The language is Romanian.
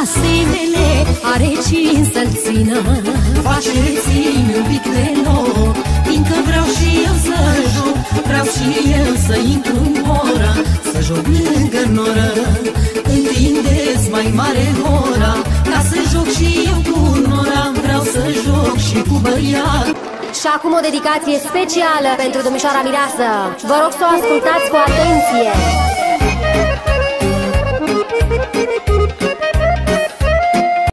casele Are cine să-l țină Faceți-mi un pic de nou Fiindcă vreau și eu să joc Vreau și eu să intru în ora Să joc lângă noră Întindeți mai mare ora Ca să joc și eu cu nora Vreau să joc și cu băiat și acum o dedicație specială pentru domnișoara Mireasă. Vă rog să o ascultați cu atenție.